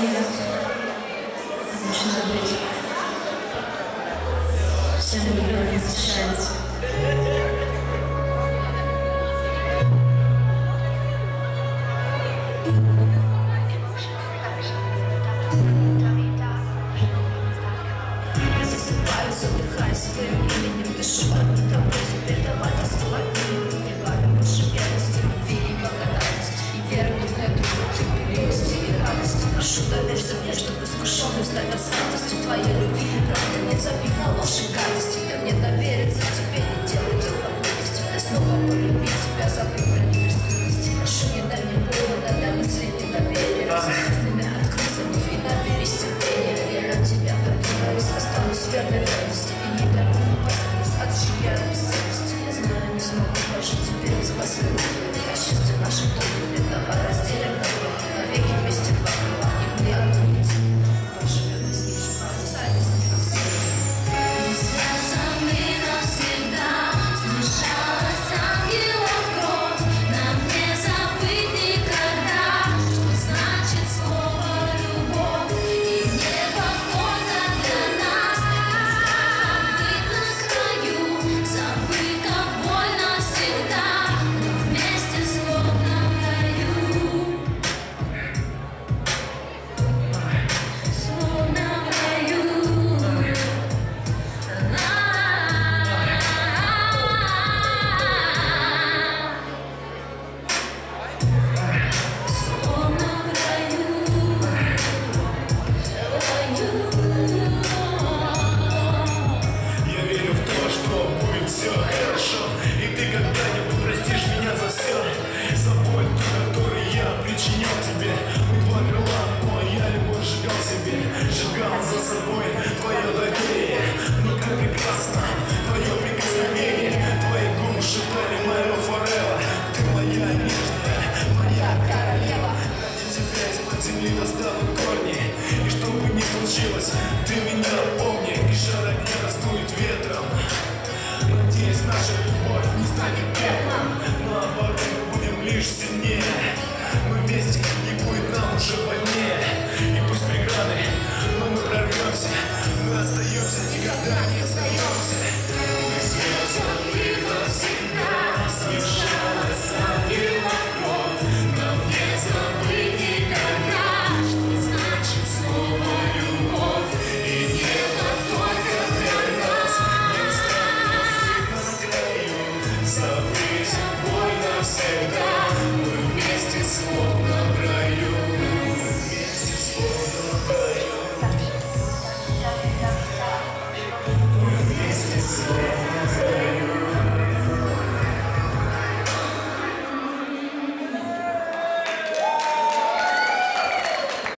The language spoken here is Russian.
Нет. Лучше забыть. Всем миром не защищается. Задыхаясь своим именем, дышу от тобой тебе давать осколки. Пусть вами святостью твоей любви. Правда не забив на ложь и гадость земли достану корни. И что бы ни случилось, ты меня помни. И жара не раздует ветром. Надеюсь, наша любовь не станет пеплом Наоборот, мы будем лишь сильнее. Deus.